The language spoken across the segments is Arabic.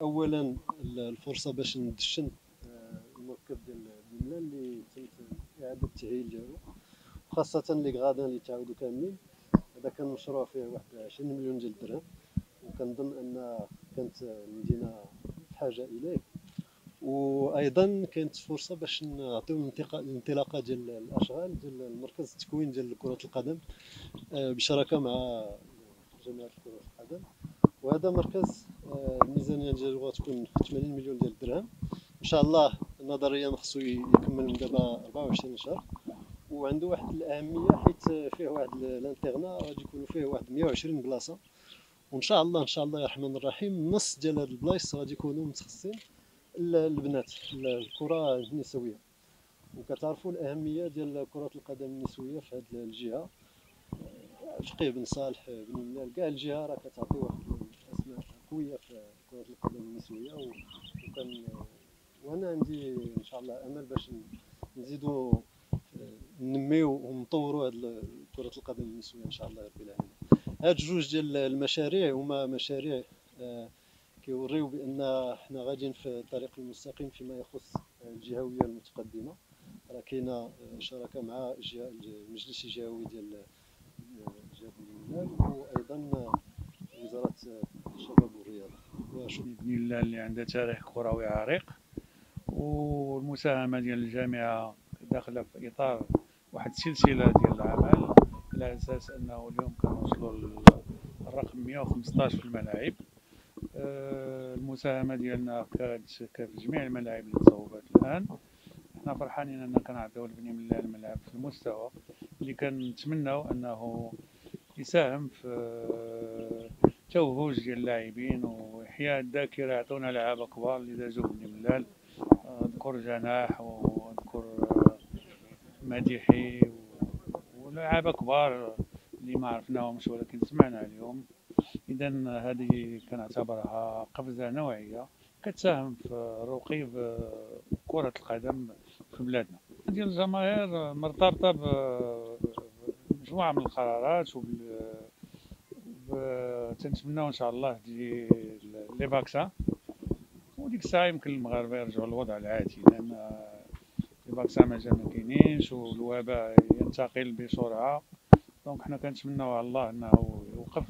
اولا الفرصة باش ندشن آه، المركب ديال بملا اللي تم إعادة التاهيل ديالو خاصة لي غادان اللي تعاودوا كاملين. هذا كان مشروع فيه واحد 20 مليون ديال الدرهم وكنظن أن كانت المدينة بحاجه اليه وأيضا كانت فرصة باش نعطيو الانطلاقه ديال الأشغال ديال المركز التكوين ديال كرة القدم آه، بشراكة مع جمعيه كرة القدم. وهذا مركز آه، الميزانية ديالو غتكون 80 مليون ديال الدرهم. إن شاء الله نظريا خصو يكمل من دابا 24 شهر. وعنده واحد الأهمية حيت فيه واحد الانترنا غادي يكونوا فيه واحد 120 بلاصة. وإن شاء الله إن شاء الله الرحمن الرحيم نص ديال هاد البلايص غادي يكونوا متخصصين. البنات الكرة النسوية. وكتعرفوا الأهمية ديال كرة القدم النسوية في هذه الجهة. فقيه بن صالح بن ملال كاع الجهة راه كتعطي واحد الأسماء قوية في كرة القدم النسوية. وكان وأنا عندي إن شاء الله أمل باش نزيدوا ننميو ونطوروا هاد كرة القدم النسوية إن شاء الله رب العالمين. هاد جوج ديال المشاريع هما مشاريع آه كيوريو بأن حنا غاديين في الطريق المستقيم فيما يخص الجهوية المتقدمة. راه كاينة شراكة مع المجلس الجهوي ديال جهة المنال وأيضا وزارة الشباب والرياضة. بإذن الله اللي عندها تاريخ كروي عريق والمساهمة ديال الجامعة داخلة في إطار واحد السلسلة ديال العمل على أساس أنه اليوم كنوصلوا للرقم 115 في الملاعب. المساهمة ديالنا في جميع الملاعب اللي تصوبات الآن. حنا فرحانين ان كنعطيو البني من الملعب في المستوى. اللي كنتمناو أنه يساهم في توهج ديال اللاعبين وإحياء الذاكرة يعطونا لعابة كبار اللي دازوا بني ملال اذكر جناح واذكر مديحي ولعابة كبار اللي ما عرفناهمش ولكن سمعنا اليوم اذا هذه كنعتبرها قفزة نوعية كتساهم في رقي كرة القدم في بلادنا. ديال الجماهير مرتبطة بمجموعة من القرارات تنتمناو إن شاء الله تجي les vaccins وديك الساعة يمكن المغاربة يرجعوا للوضع العادي لأن les vaccins مازال ما كاينينش والوباء ينتقل بسرعة. donc حنا كنتمناو على الله إنه يوقف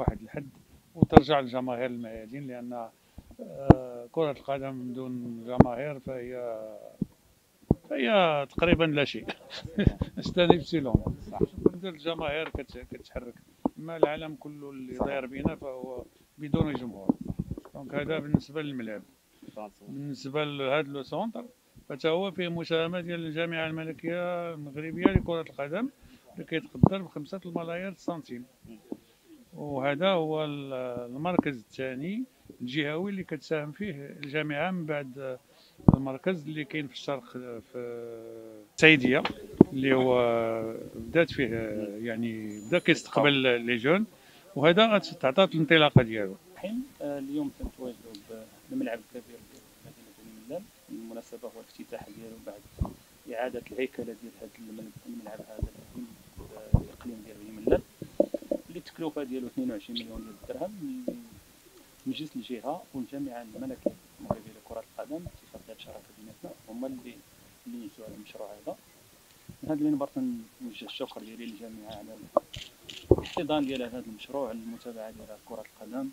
واحد الحد وترجع الجماهير الميادين لأن آه، كرة القدم بدون جماهير فهي فهي تقريبا لا شيء. أستاذ سيلون. صح. الجماهير كتحرك. أما العالم كله اللي داير بينا فهو بدون جمهور. donc هذا بالنسبة للملعب. بالنسبة لهذا le centre فتا هو فيه مساهمة ديال الجامعة الملكية المغربية لكرة القدم اللي كيتقدر بخمسة الملايير سنتيم. وهذا هو المركز الثاني الجهوي اللي كتساهم فيه الجامعة من بعد المركز اللي كاين في الشرق في السيديه اللي هو بدات فيه يعني بدأ كيستقبل لي جون وهذا غتعطات الانطلاقة ديالو. اليوم تنتواجدوا بالملعب الكبير ديال مدينة بني ملال المناسبة هو الافتتاح ديالو بعد إعادة الهيكلة ديال هذا الملعب هذا الإقليم ديال بني ملال التكلفة ديالو 22 مليون ديال الدرهم مجلس الجهه والجامعة الملكيه المغربية لكرة القدم اتفاق ديال الشراكه بيناتنا هما اللي اللي نجزوا على المشروع هذا. من هذا المنبر نوجه الشكر ديالي للجامعه على الاحتضان ديال هذا المشروع المتابعة ديال كرة القدم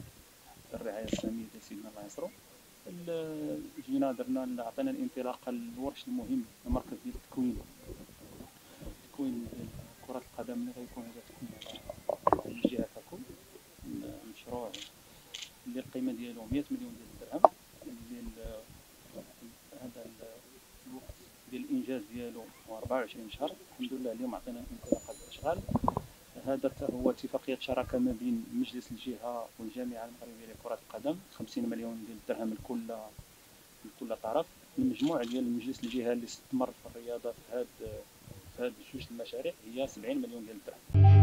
الرعاية السامية ديال سيدنا الله يسرو جينا درنا عطينا الانطلاقه الورش المهم المركز ديال التكوين. تكوين كرة القدم اللي غيكون هذا تكوين الجهه ككل المشروع اللي القيمة ديالو 100 مليون ديال الدرهم اللي هذا الوقت ديال الإنجاز ديالو هو 24 شهر. الحمد لله اليوم عطينا انطلاقه الأشغال. هذا هو اتفاقية شراكة ما بين مجلس الجهة والجامعة المغربية لكرة القدم. 50 مليون ديال الدرهم لكل لكل طرف. المجموع ديال المجلس الجهة اللي استثمر في الرياضة في هذا في هذه جوج المشاريع هي 70 مليون ديال الدرهم.